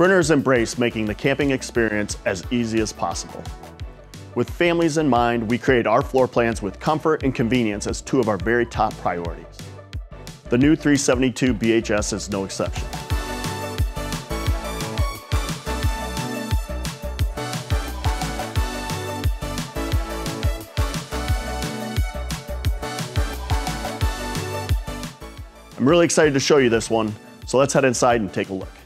Sprinters embrace making the camping experience as easy as possible. With families in mind, we create our floor plans with comfort and convenience as two of our very top priorities. The new 372 BHS is no exception. I'm really excited to show you this one, so let's head inside and take a look.